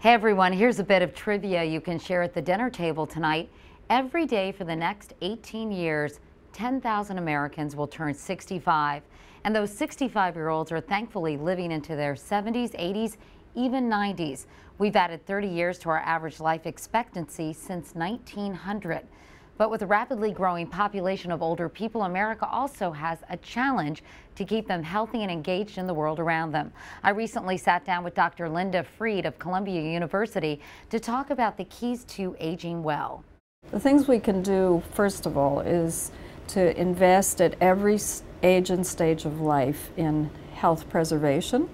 Hey everyone, here's a bit of trivia you can share at the dinner table tonight. Every day for the next 18 years, 10,000 Americans will turn 65. And those 65 year olds are thankfully living into their 70s, 80s, even 90s. We've added 30 years to our average life expectancy since 1900. But with a rapidly growing population of older people, America also has a challenge to keep them healthy and engaged in the world around them. I recently sat down with Dr. Linda Fried of Columbia University to talk about the keys to aging well. The things we can do, first of all, is to invest at every age and stage of life in health preservation.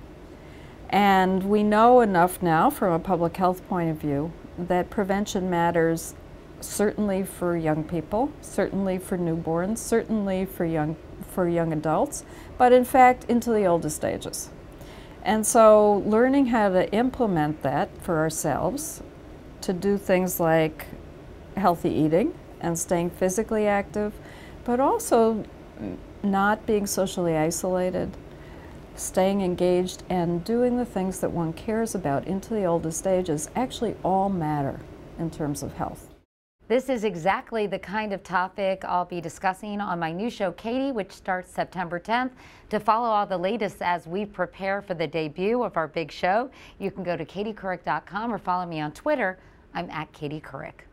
And we know enough now from a public health point of view that prevention matters certainly for young people, certainly for newborns, certainly for young, for young adults, but in fact into the oldest ages. And so learning how to implement that for ourselves, to do things like healthy eating and staying physically active, but also not being socially isolated, staying engaged and doing the things that one cares about into the oldest ages actually all matter in terms of health. This is exactly the kind of topic I'll be discussing on my new show, Katie, which starts September 10th. To follow all the latest as we prepare for the debut of our big show, you can go to katiecouric.com or follow me on Twitter. I'm at Katie Couric.